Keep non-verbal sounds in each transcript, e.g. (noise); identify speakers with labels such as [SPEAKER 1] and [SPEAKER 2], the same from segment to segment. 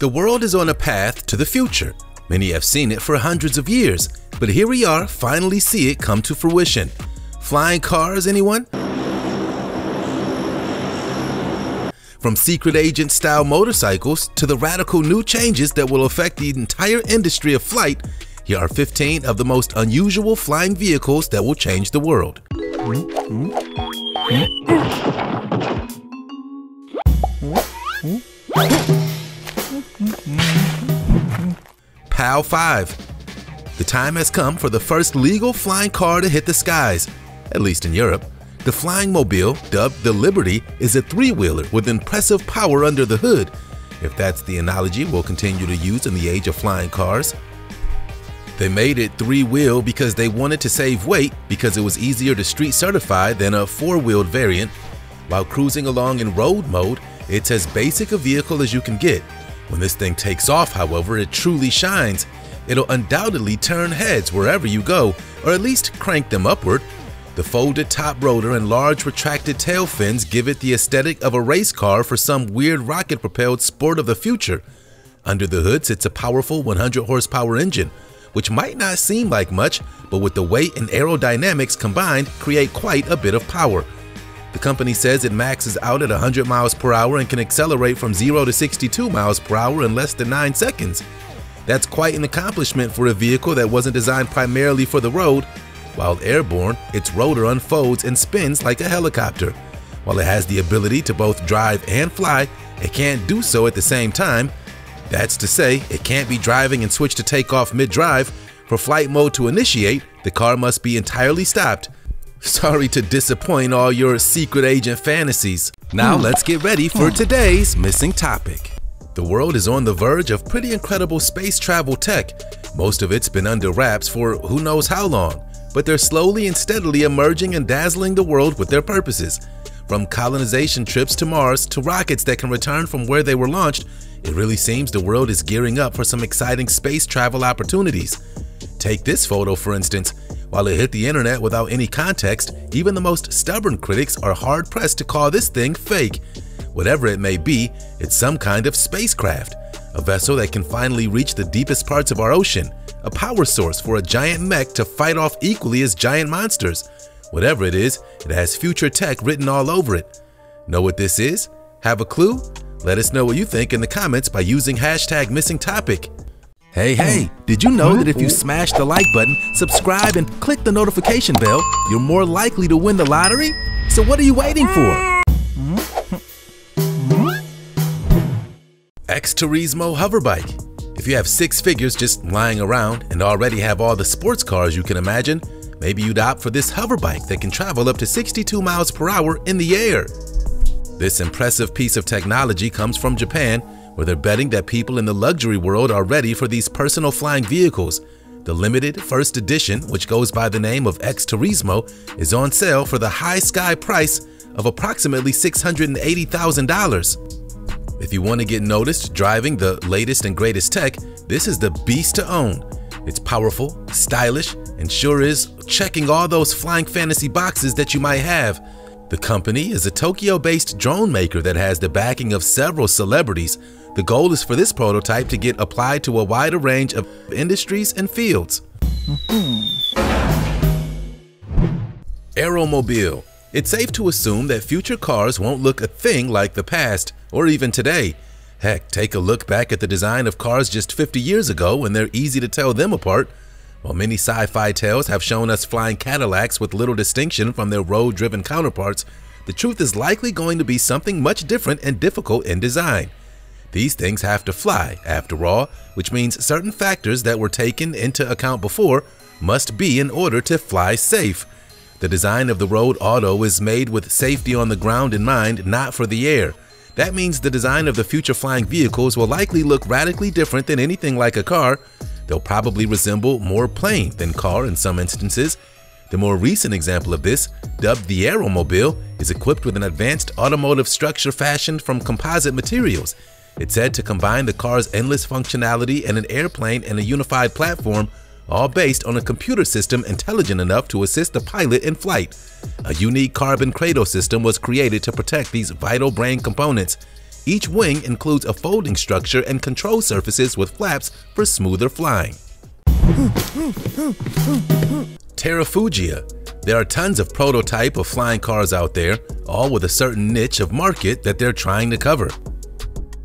[SPEAKER 1] The world is on a path to the future. Many have seen it for hundreds of years, but here we are, finally see it come to fruition. Flying cars, anyone? From secret agent style motorcycles to the radical new changes that will affect the entire industry of flight, here are 15 of the most unusual flying vehicles that will change the world. (laughs) PAL-V. The time has come for the first legal flying car to hit the skies, at least in Europe. The flying mobile, dubbed the Liberty, is a three-wheeler with impressive power under the hood, if that's the analogy we'll continue to use in the age of flying cars. They made it three-wheel because they wanted to save weight because it was easier to street certify than a four-wheeled variant. While cruising along in road mode, it's as basic a vehicle as you can get. When this thing takes off, however, it truly shines. It'll undoubtedly turn heads wherever you go, or at least crank them upward. The folded top rotor and large retracted tail fins give it the aesthetic of a race car for some weird rocket-propelled sport of the future. Under the hood sits a powerful 100 horsepower engine, which might not seem like much, but with the weight and aerodynamics combined create quite a bit of power. The company says it maxes out at 100 miles per hour and can accelerate from 0 to 62 miles per hour in less than 9 seconds. That's quite an accomplishment for a vehicle that wasn't designed primarily for the road. While airborne, its rotor unfolds and spins like a helicopter. While it has the ability to both drive and fly, it can't do so at the same time. That's to say, it can't be driving and switch to take off mid-drive. For flight mode to initiate, the car must be entirely stopped. Sorry to disappoint all your secret agent fantasies. Now hmm. let's get ready for hmm. today's missing topic. The world is on the verge of pretty incredible space travel tech. Most of it's been under wraps for who knows how long, but they're slowly and steadily emerging and dazzling the world with their purposes. From colonization trips to Mars to rockets that can return from where they were launched, it really seems the world is gearing up for some exciting space travel opportunities. Take this photo for instance. While it hit the internet without any context, even the most stubborn critics are hard-pressed to call this thing fake. Whatever it may be, it's some kind of spacecraft, a vessel that can finally reach the deepest parts of our ocean, a power source for a giant mech to fight off equally as giant monsters. Whatever it is, it has future tech written all over it. Know what this is? Have a clue? Let us know what you think in the comments by using hashtag missing topic. Hey, hey, did you know that if you smash the like button, subscribe, and click the notification bell, you're more likely to win the lottery? So what are you waiting for? X Turismo Hoverbike. If you have six figures just lying around and already have all the sports cars you can imagine, maybe you'd opt for this hoverbike that can travel up to 62 miles per hour in the air. This impressive piece of technology comes from Japan where they're betting that people in the luxury world are ready for these personal flying vehicles. The limited first edition, which goes by the name of X Turismo, is on sale for the high sky price of approximately $680,000. If you want to get noticed driving the latest and greatest tech, this is the beast to own. It's powerful, stylish, and sure is checking all those flying fantasy boxes that you might have. The company is a Tokyo-based drone maker that has the backing of several celebrities. The goal is for this prototype to get applied to a wider range of industries and fields. AeroMobil. It's safe to assume that future cars won't look a thing like the past, or even today. Heck, take a look back at the design of cars just 50 years ago and they're easy to tell them apart. While many sci-fi tales have shown us flying Cadillacs with little distinction from their road-driven counterparts, the truth is likely going to be something much different and difficult in design. These things have to fly, after all, which means certain factors that were taken into account before must be in order to fly safe. The design of the Road Auto is made with safety on the ground in mind, not for the air. That means the design of the future flying vehicles will likely look radically different than anything like a car, They'll probably resemble more plane than car in some instances. The more recent example of this, dubbed the AeroMobil, is equipped with an advanced automotive structure fashioned from composite materials. It's said to combine the car's endless functionality and an airplane and a unified platform, all based on a computer system intelligent enough to assist the pilot in flight. A unique carbon cradle system was created to protect these vital brain components. Each wing includes a folding structure and control surfaces with flaps for smoother flying. Terrafugia. There are tons of prototype of flying cars out there, all with a certain niche of market that they're trying to cover.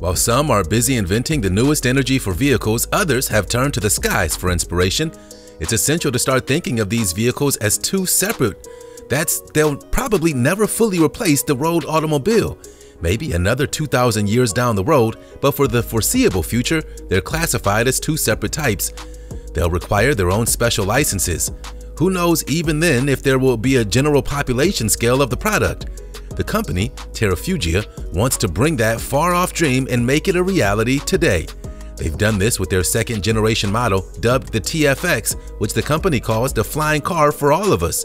[SPEAKER 1] While some are busy inventing the newest energy for vehicles, others have turned to the skies for inspiration. It's essential to start thinking of these vehicles as two separate. That's they'll probably never fully replace the road automobile. Maybe another 2,000 years down the road, but for the foreseeable future, they're classified as two separate types. They'll require their own special licenses. Who knows even then if there will be a general population scale of the product. The company, Terrafugia, wants to bring that far-off dream and make it a reality today. They've done this with their second generation model, dubbed the TFX, which the company calls the flying car for all of us.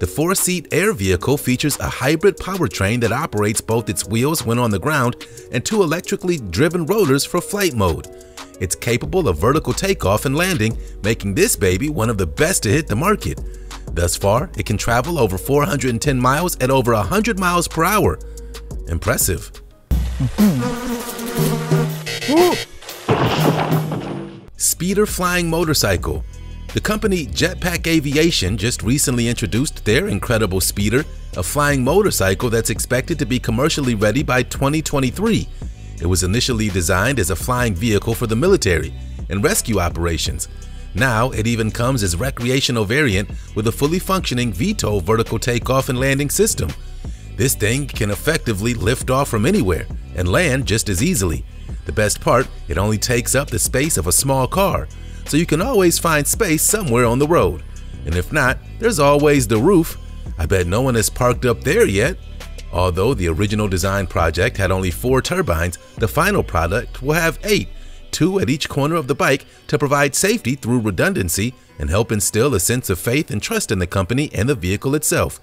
[SPEAKER 1] The four-seat air vehicle features a hybrid powertrain that operates both its wheels when on the ground and two electrically driven rotors for flight mode. It's capable of vertical takeoff and landing, making this baby one of the best to hit the market. Thus far, it can travel over 410 miles at over 100 miles per hour. Impressive. Speeder Flying Motorcycle the company Jetpack Aviation just recently introduced their incredible speeder, a flying motorcycle that's expected to be commercially ready by 2023. It was initially designed as a flying vehicle for the military and rescue operations. Now it even comes as recreational variant with a fully functioning VTOL vertical takeoff and landing system. This thing can effectively lift off from anywhere and land just as easily. The best part, it only takes up the space of a small car, so you can always find space somewhere on the road. And if not, there's always the roof. I bet no one has parked up there yet. Although the original design project had only four turbines, the final product will have eight, two at each corner of the bike to provide safety through redundancy and help instill a sense of faith and trust in the company and the vehicle itself.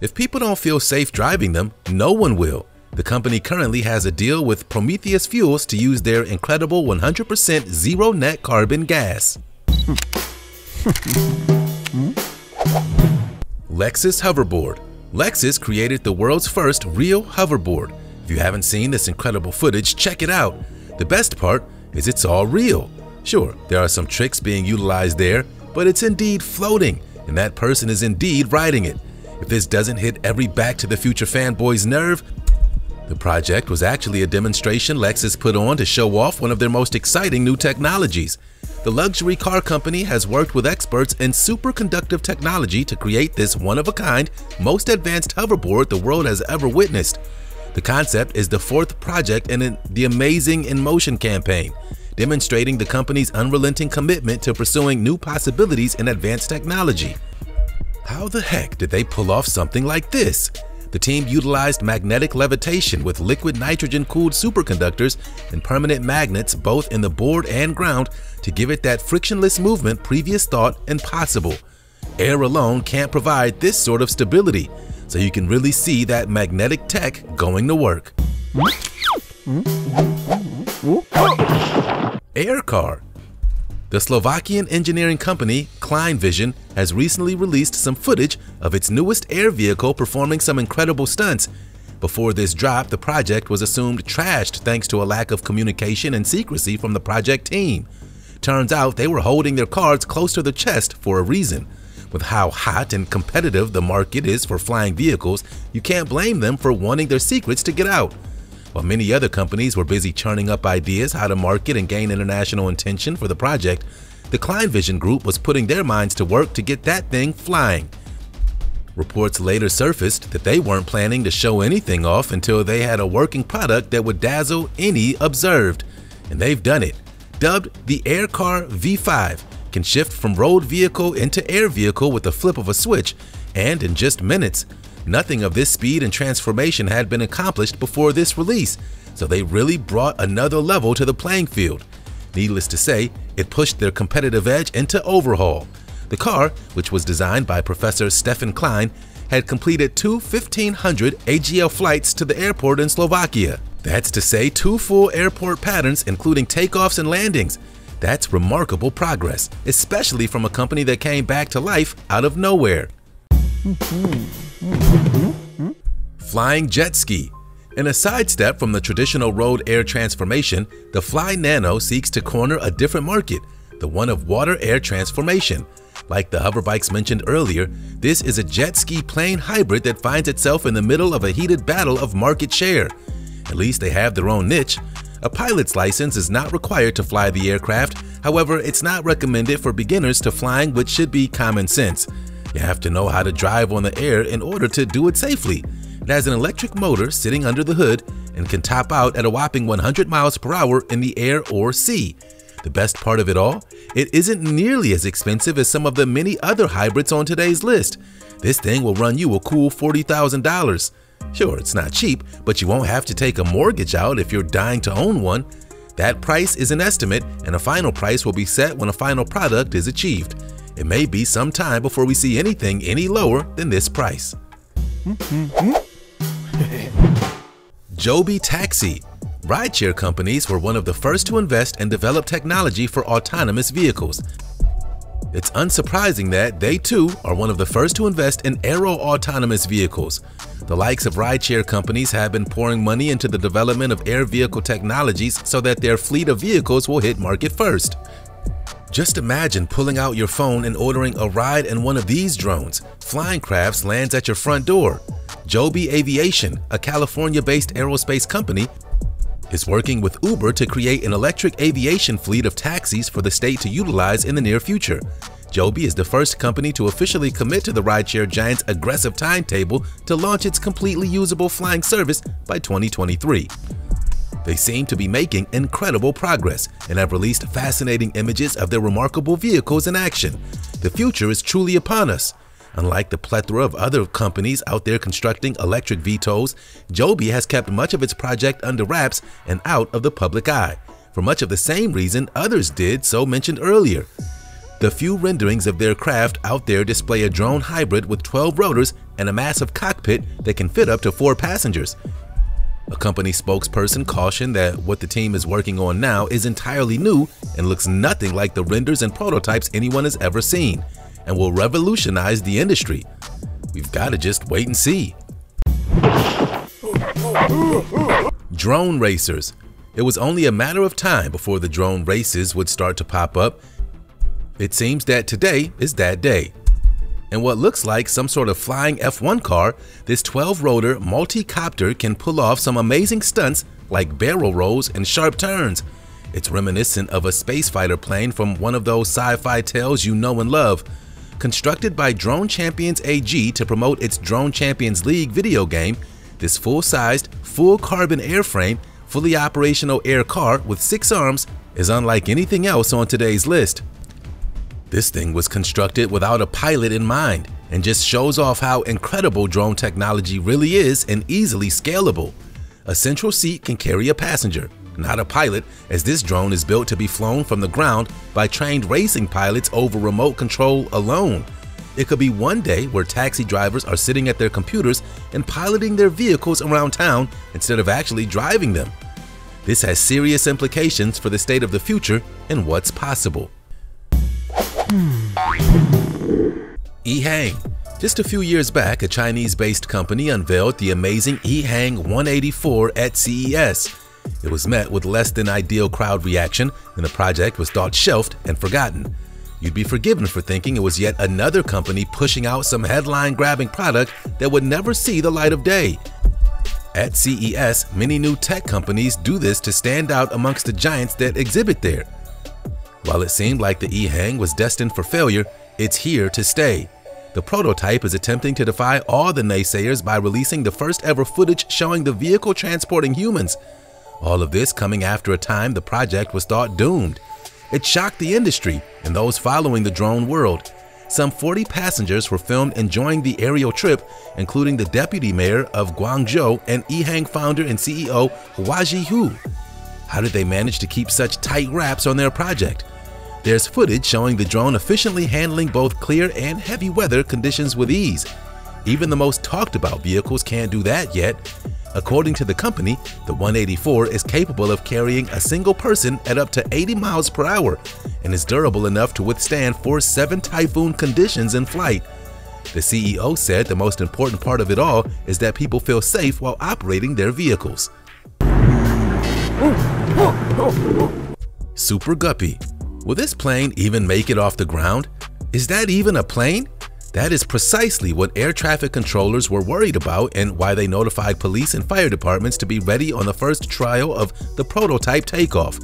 [SPEAKER 1] If people don't feel safe driving them, no one will. The company currently has a deal with Prometheus Fuels to use their incredible 100% zero net carbon gas. (laughs) Lexus Hoverboard Lexus created the world's first real hoverboard. If you haven't seen this incredible footage, check it out. The best part is it's all real. Sure, there are some tricks being utilized there, but it's indeed floating, and that person is indeed riding it. If this doesn't hit every Back to the Future fanboy's nerve, the project was actually a demonstration Lexus put on to show off one of their most exciting new technologies. The luxury car company has worked with experts in superconductive technology to create this one-of-a-kind, most advanced hoverboard the world has ever witnessed. The concept is the fourth project in the Amazing in Motion campaign, demonstrating the company's unrelenting commitment to pursuing new possibilities in advanced technology. How the heck did they pull off something like this? The team utilized magnetic levitation with liquid nitrogen-cooled superconductors and permanent magnets both in the board and ground to give it that frictionless movement previous thought impossible. Air alone can't provide this sort of stability, so you can really see that magnetic tech going to work. Air car the Slovakian engineering company Klein Vision has recently released some footage of its newest air vehicle performing some incredible stunts. Before this drop, the project was assumed trashed thanks to a lack of communication and secrecy from the project team. Turns out they were holding their cards close to the chest for a reason. With how hot and competitive the market is for flying vehicles, you can't blame them for wanting their secrets to get out. While many other companies were busy churning up ideas how to market and gain international attention for the project, the Klein Vision Group was putting their minds to work to get that thing flying. Reports later surfaced that they weren't planning to show anything off until they had a working product that would dazzle any observed. And they've done it. Dubbed the Aircar V5, can shift from road vehicle into air vehicle with the flip of a switch, and in just minutes, Nothing of this speed and transformation had been accomplished before this release, so they really brought another level to the playing field. Needless to say, it pushed their competitive edge into overhaul. The car, which was designed by Professor Stefan Klein, had completed two 1500 AGL flights to the airport in Slovakia. That's to say two full airport patterns including takeoffs and landings. That's remarkable progress, especially from a company that came back to life out of nowhere. Flying jet ski. In a sidestep from the traditional road-air transformation, the Fly Nano seeks to corner a different market, the one of water-air transformation. Like the hoverbikes mentioned earlier, this is a jet ski plane hybrid that finds itself in the middle of a heated battle of market share. At least they have their own niche. A pilot's license is not required to fly the aircraft, however, it's not recommended for beginners to flying which should be common sense. You have to know how to drive on the air in order to do it safely. It has an electric motor sitting under the hood and can top out at a whopping 100 miles per hour in the air or sea. The best part of it all, it isn't nearly as expensive as some of the many other hybrids on today's list. This thing will run you a cool $40,000. Sure, it's not cheap, but you won't have to take a mortgage out if you're dying to own one. That price is an estimate, and a final price will be set when a final product is achieved. It may be some time before we see anything any lower than this price. (laughs) Joby Taxi Rideshare companies were one of the first to invest and develop technology for autonomous vehicles. It's unsurprising that they too are one of the first to invest in aero autonomous vehicles. The likes of rideshare companies have been pouring money into the development of air vehicle technologies so that their fleet of vehicles will hit market first. Just imagine pulling out your phone and ordering a ride in one of these drones. Flying Crafts lands at your front door. Joby Aviation, a California-based aerospace company, is working with Uber to create an electric aviation fleet of taxis for the state to utilize in the near future. Joby is the first company to officially commit to the rideshare giant's aggressive timetable to launch its completely usable flying service by 2023. They seem to be making incredible progress and have released fascinating images of their remarkable vehicles in action. The future is truly upon us. Unlike the plethora of other companies out there constructing electric VTOLs, Joby has kept much of its project under wraps and out of the public eye, for much of the same reason others did so mentioned earlier. The few renderings of their craft out there display a drone hybrid with 12 rotors and a massive cockpit that can fit up to four passengers. A company spokesperson cautioned that what the team is working on now is entirely new and looks nothing like the renders and prototypes anyone has ever seen and will revolutionize the industry. We've got to just wait and see. Drone racers. It was only a matter of time before the drone races would start to pop up. It seems that today is that day. In what looks like some sort of flying F1 car, this 12-rotor multi-copter can pull off some amazing stunts like barrel rolls and sharp turns. It's reminiscent of a space fighter plane from one of those sci-fi tales you know and love. Constructed by Drone Champions AG to promote its Drone Champions League video game, this full-sized, full-carbon airframe, fully operational air car with six arms is unlike anything else on today's list. This thing was constructed without a pilot in mind and just shows off how incredible drone technology really is and easily scalable. A central seat can carry a passenger, not a pilot, as this drone is built to be flown from the ground by trained racing pilots over remote control alone. It could be one day where taxi drivers are sitting at their computers and piloting their vehicles around town instead of actually driving them. This has serious implications for the state of the future and what's possible. Ehang Just a few years back, a Chinese-based company unveiled the amazing Ehang 184 at CES. It was met with less than ideal crowd reaction, and the project was thought shelved and forgotten. You'd be forgiven for thinking it was yet another company pushing out some headline-grabbing product that would never see the light of day. At CES, many new tech companies do this to stand out amongst the giants that exhibit there. While it seemed like the Ehang was destined for failure, it's here to stay. The prototype is attempting to defy all the naysayers by releasing the first ever footage showing the vehicle transporting humans, all of this coming after a time the project was thought doomed. It shocked the industry and those following the drone world. Some 40 passengers were filmed enjoying the aerial trip, including the deputy mayor of Guangzhou and Ehang founder and CEO Huazhi Hu. How did they manage to keep such tight wraps on their project? There's footage showing the drone efficiently handling both clear and heavy weather conditions with ease. Even the most talked about vehicles can't do that yet, According to the company, the 184 is capable of carrying a single person at up to 80 miles per hour and is durable enough to withstand Force 7 typhoon conditions in flight. The CEO said the most important part of it all is that people feel safe while operating their vehicles. Super Guppy. Will this plane even make it off the ground? Is that even a plane? That is precisely what air traffic controllers were worried about and why they notified police and fire departments to be ready on the first trial of the prototype takeoff.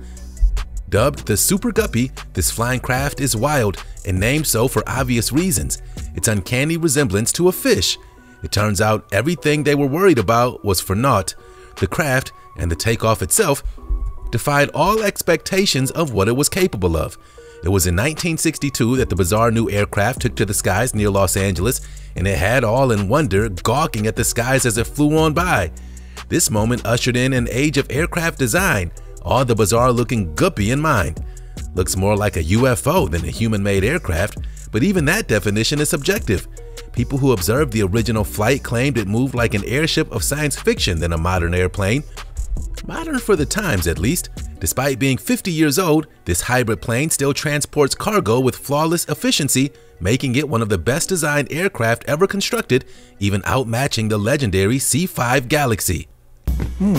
[SPEAKER 1] Dubbed the Super Guppy, this flying craft is wild and named so for obvious reasons. Its uncanny resemblance to a fish. It turns out everything they were worried about was for naught. The craft and the takeoff itself defied all expectations of what it was capable of. It was in 1962 that the bizarre new aircraft took to the skies near Los Angeles, and it had all in wonder gawking at the skies as it flew on by. This moment ushered in an age of aircraft design, all the bizarre looking guppy in mind. Looks more like a UFO than a human-made aircraft, but even that definition is subjective. People who observed the original flight claimed it moved like an airship of science fiction than a modern airplane. Modern for the times at least, Despite being 50 years old, this hybrid plane still transports cargo with flawless efficiency, making it one of the best designed aircraft ever constructed, even outmatching the legendary C-5 Galaxy. Hmm.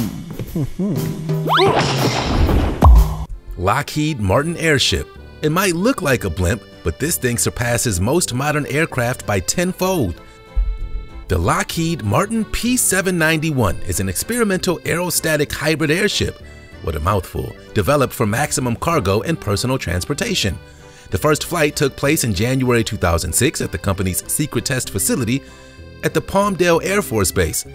[SPEAKER 1] Lockheed Martin Airship. It might look like a blimp, but this thing surpasses most modern aircraft by tenfold. The Lockheed Martin P-791 is an experimental aerostatic hybrid airship what a mouthful, developed for maximum cargo and personal transportation. The first flight took place in January 2006 at the company's secret test facility at the Palmdale Air Force Base.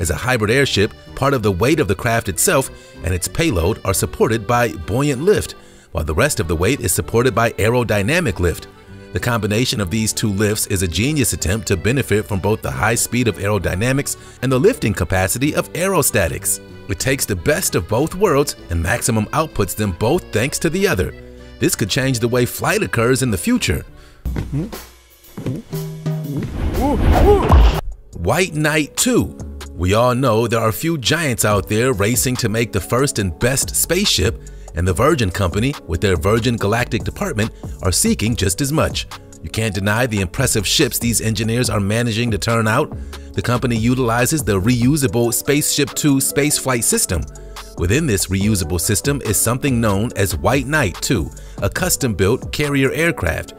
[SPEAKER 1] As a hybrid airship, part of the weight of the craft itself and its payload are supported by buoyant lift, while the rest of the weight is supported by aerodynamic lift. The combination of these two lifts is a genius attempt to benefit from both the high speed of aerodynamics and the lifting capacity of aerostatics. It takes the best of both worlds and maximum outputs them both thanks to the other. This could change the way flight occurs in the future. White Knight 2 We all know there are a few giants out there racing to make the first and best spaceship, and the Virgin Company, with their Virgin Galactic Department, are seeking just as much. You can't deny the impressive ships these engineers are managing to turn out. The company utilizes the reusable Spaceship Two spaceflight system. Within this reusable system is something known as White Knight 2, a custom-built carrier aircraft.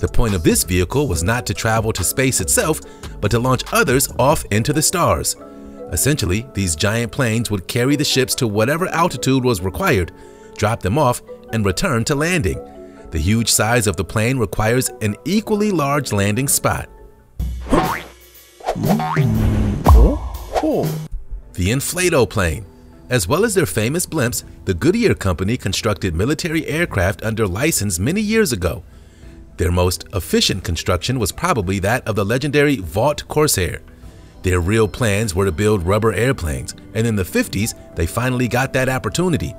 [SPEAKER 1] The point of this vehicle was not to travel to space itself, but to launch others off into the stars. Essentially, these giant planes would carry the ships to whatever altitude was required, drop them off, and return to landing. The huge size of the plane requires an equally large landing spot. The Inflato plane. As well as their famous blimps, the Goodyear Company constructed military aircraft under license many years ago. Their most efficient construction was probably that of the legendary Vought Corsair. Their real plans were to build rubber airplanes, and in the 50s, they finally got that opportunity.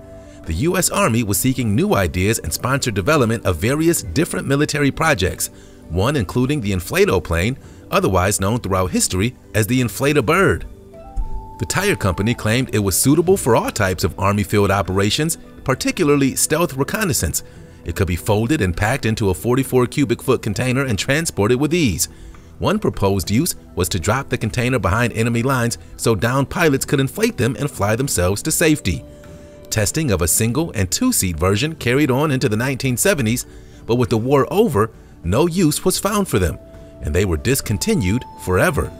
[SPEAKER 1] The U.S. Army was seeking new ideas and sponsored development of various different military projects, one including the Inflato plane, otherwise known throughout history as the Inflata Bird. The tire company claimed it was suitable for all types of Army field operations, particularly stealth reconnaissance. It could be folded and packed into a 44 cubic foot container and transported with ease. One proposed use was to drop the container behind enemy lines so downed pilots could inflate them and fly themselves to safety. Testing of a single and two-seat version carried on into the 1970s, but with the war over, no use was found for them and they were discontinued forever.